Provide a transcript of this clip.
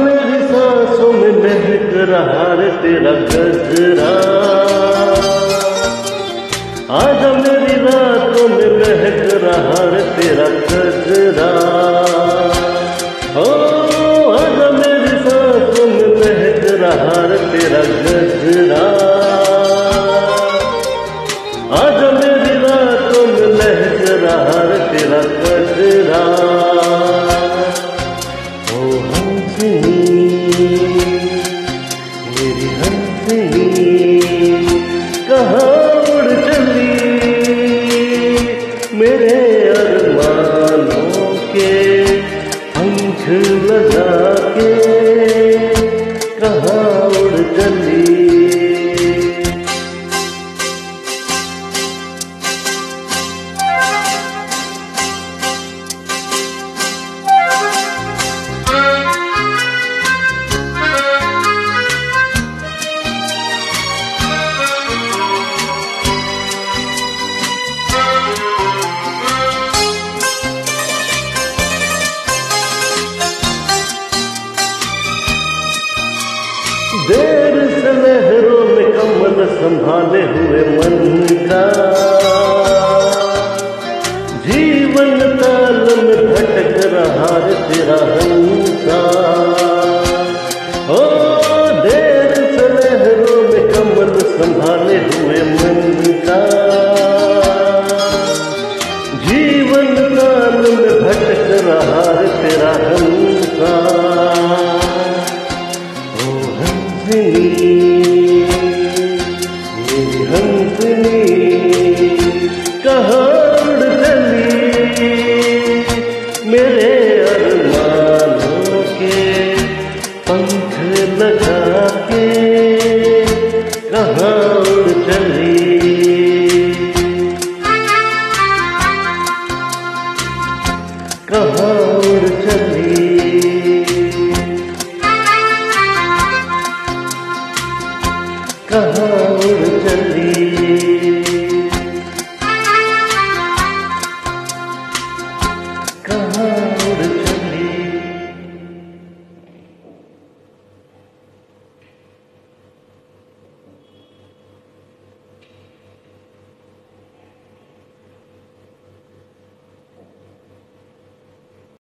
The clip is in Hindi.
मेरी सांसों में महक रहा रे तेरा गजरा। आजा मेरी रातों हंसनी कहाँ संभाले हुए मन का। जीवन ताल में भटक रहा है तेरा रंग का ओ, देर से लहरों में कमल संभाले हुए मन का। जीवन ताल में भटक रहा है तेरा रंग ओ, हंसनी। कहाँ उड़ चली कहाँ उड़ चली?